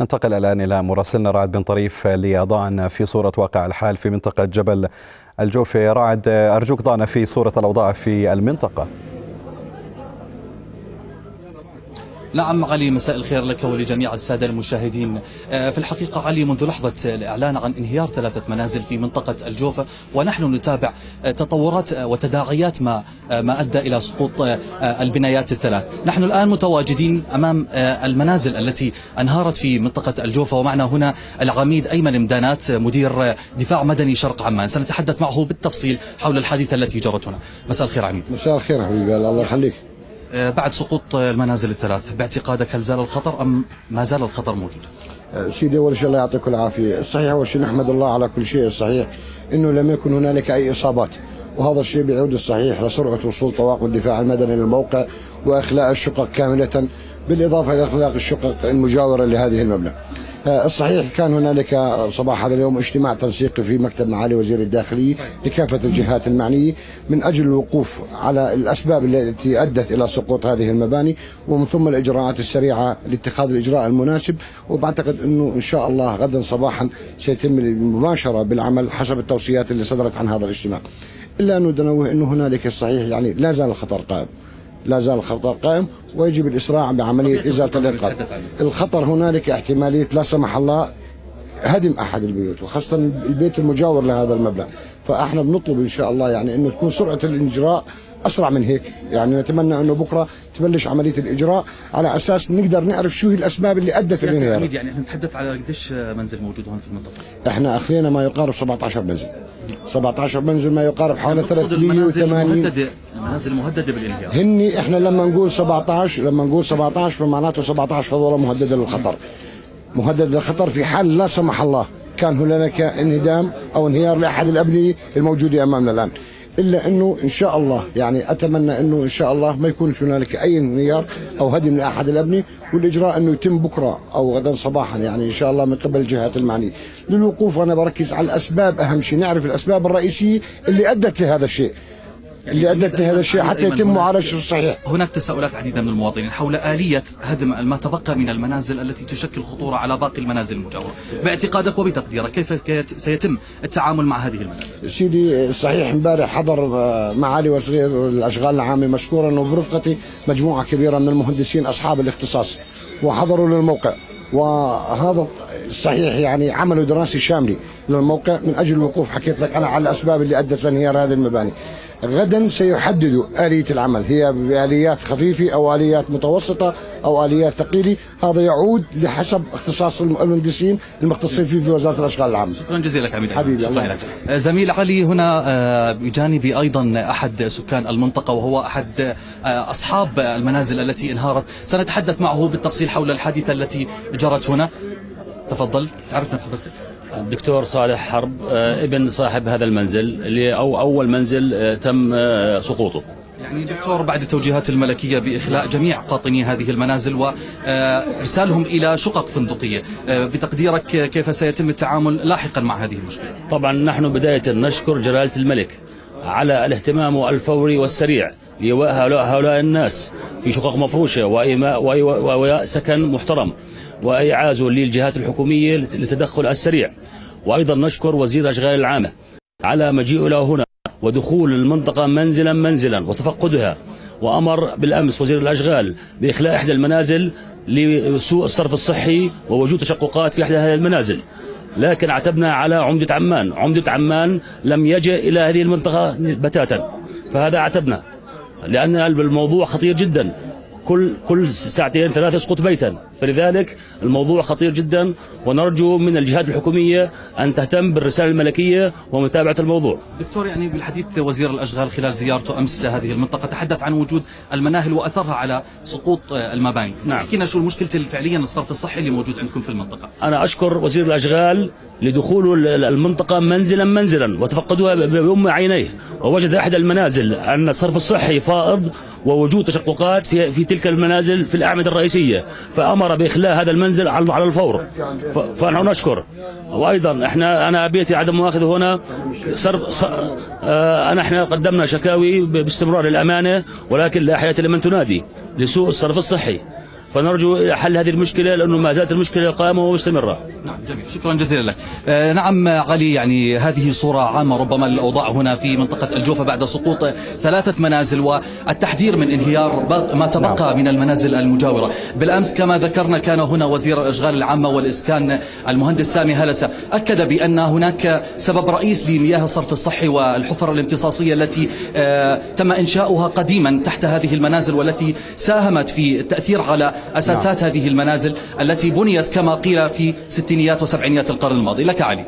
ننتقل الآن إلى مراسلنا رعد بن طريف ليضعنا في صورة واقع الحال في منطقة جبل الجوفي رعد أرجوك ضعنا في صورة الأوضاع في المنطقة. نعم علي مساء الخير لك ولجميع السادة المشاهدين. في الحقيقة علي منذ لحظة الإعلان عن انهيار ثلاثة منازل في منطقة الجوفة ونحن نتابع تطورات وتداعيات ما ما أدى إلى سقوط البنايات الثلاث. نحن الآن متواجدين أمام المنازل التي أنهارت في منطقة الجوفة ومعنا هنا العميد أيمن مدانات مدير دفاع مدني شرق عمان. سنتحدث معه بالتفصيل حول الحادثة التي جرت هنا. مساء الخير عميد. مساء الخير حبيبي الله يخليك. بعد سقوط المنازل الثلاث باعتقادك هل زال الخطر أم ما زال الخطر موجود؟ سيدي أول شيء الله يعطيك العافية، الصحيح أول شيء نحمد الله على كل شيء الصحيح إنه لم يكن هنالك أي إصابات، وهذا الشيء بيعود الصحيح لسرعة وصول طواقم الدفاع المدني للموقع وإخلاء الشقق كاملة بالإضافة إلى اخلاء الشقق المجاورة لهذه المبنى. الصحيح كان هنالك صباح هذا اليوم اجتماع تنسيقي في مكتب معالي وزير الداخلية لكافة الجهات المعنية من أجل الوقوف على الأسباب التي أدت إلى سقوط هذه المباني ومن ثم الإجراءات السريعة لاتخاذ الإجراء المناسب. وبعتقد أنه إن شاء الله غدا صباحا سيتم المباشرة بالعمل حسب التوصيات اللي صدرت عن هذا الاجتماع. إلا أنه ننوه أنه هنالك الصحيح يعني لا زال الخطر قائم. لا زال الخطر قائم ويجب الإسراع بعملية إزالة الانقاذ. الخطر هنالك احتمالية لا سمح الله هدم أحد البيوت وخاصة البيت المجاور لهذا المبنى فأحنا بنطلب إن شاء الله يعني إنه تكون سرعة الإجراء أسرع من هيك. يعني نتمنى إنه بكرة تبلش عملية الإجراء على أساس نقدر نعرف شو هي الأسباب اللي أدت للانهيار. يعني إحنا نتحدث على قديش منزل موجود هون في المنطقة؟ إحنا أخذنا ما يقارب 17 منزل. 17 منزل ما يقارب حوالي 380 المنازل المهدده بالانهيار هني إحنا لما نقول 17 لما نقول 17 فمعناته 17 هذول مهددة للخطر. مهدد للخطر في حال لا سمح الله. كان هنالك انهدام أو انهيار لأحد الأبنية الموجودة أمامنا الآن. إلا أنه إن شاء الله يعني أتمنى أنه إن شاء الله ما يكونش هنالك أي انهيار أو هدم لاحد الابنيه والإجراء أنه يتم بكرة أو غدا صباحا يعني إن شاء الله من قبل الجهات المعنية. للوقوف وأنا بركز على الأسباب أهم شيء نعرف الأسباب الرئيسية اللي أدت لهذا الشيء. اللي ادت لهذا الشيء حتى يتم معالجته الصحيح. هناك تساؤلات عديدة من المواطنين حول آلية هدم ما تبقى من المنازل التي تشكل خطورة على باقي المنازل المجاورة، باعتقادك وبتقديرك كيف سيتم التعامل مع هذه المنازل؟ سيدي صحيح امبارح حضر معالي وزير الأشغال العامة مشكورا وبرفقتي مجموعة كبيرة من المهندسين أصحاب الاختصاص وحضروا للموقع وهذا صحيح يعني عملوا دراسه شامله للموقع من أجل الوقوف حكيت لك أنا على الأسباب اللي أدت لانهيار هذه المباني. غدا سيحددوا آلية العمل. هي بآليات خفيفة أو آليات متوسطة أو آليات ثقيلة. هذا يعود لحسب اختصاص المهندسين المختصين فيه في وزارة الأشغال العامة. شكرا جزيلا لك عميد حبيبي شكرا لك. زميل علي هنا بجانبي أيضا أحد سكان المنطقة وهو أحد أصحاب المنازل التي انهارت. سنتحدث معه بالتفصيل حول الحادثة التي جرت هنا. تفضل. تعرفنا بحضرتك الدكتور صالح حرب ابن صاحب هذا المنزل اللي أو أول منزل تم سقوطه. يعني دكتور بعد التوجيهات الملكية بإخلاء جميع قاطني هذه المنازل وإرسالهم إلى شقق فندقية. بتقديرك كيف سيتم التعامل لاحقا مع هذه المشكلة؟ طبعا نحن بداية نشكر جلالة الملك على الاهتمام الفوري والسريع لإيواء هؤلاء الناس في شقق مفروشة وإيواء وإيواء سكن محترم. وإعازه للجهات الحكومية للتدخل السريع. وأيضا نشكر وزير الأشغال العامة على مجيئه له هنا ودخول المنطقة منزلا منزلا وتفقدها. وأمر بالأمس وزير الأشغال بإخلاء إحدى المنازل لسوء الصرف الصحي ووجود تشققات في إحدى هذه المنازل. لكن اعتبنا على عمدة عمان. عمدة عمان لم يجئ إلى هذه المنطقة بتاتا. فهذا اعتبنا لأن الموضوع خطير جدا. كل كل ساعتين ثلاثة يسقط بيتا. فلذلك الموضوع خطير جدا ونرجو من الجهات الحكومية أن تهتم بالرسالة الملكية ومتابعة الموضوع. دكتور يعني بالحديث وزير الأشغال خلال زيارته أمس لهذه المنطقة تحدث عن وجود المناهل وأثرها على سقوط المباني. نعم. احكينا شو المشكلة فعليا الصرف الصحي اللي موجود عندكم في المنطقة؟ أنا أشكر وزير الأشغال لدخوله المنطقة منزلا منزلا وتفقدوها بأم عينيه. ووجد أحد المنازل أن الصرف الصحي فائض ووجود تشققات في في تلك المنازل في الأعمدة الرئيسية. فأمر بإخلاء هذا المنزل على الفور. فنحن نشكر. وأيضا إحنا أنا بيتي عدم مؤاخذة هنا. صرف آه إحنا قدمنا شكاوي باستمرار الأمانة ولكن لا حياة لمن تنادي لسوء الصرف الصحي. فنرجو حل هذه المشكلة لأنه ما زالت المشكلة قائمة ومستمرة. نعم جميل. شكرا جزيلا لك. آه نعم علي يعني هذه صورة عامة ربما الأوضاع هنا في منطقة الجوفة بعد سقوط ثلاثة منازل والتحذير من انهيار ما تبقى من المنازل المجاورة. بالأمس كما ذكرنا كان هنا وزير الأشغال العامة والإسكان المهندس سامي هلسة أكد بأن هناك سبب رئيس لمياه الصرف الصحي والحفر الامتصاصية التي آه تم إنشاؤها قديما تحت هذه المنازل والتي ساهمت في التأثير على أساسات هذه المنازل التي بنيت كما قيل في ستينيات وسبعينيات القرن الماضي. لك علي.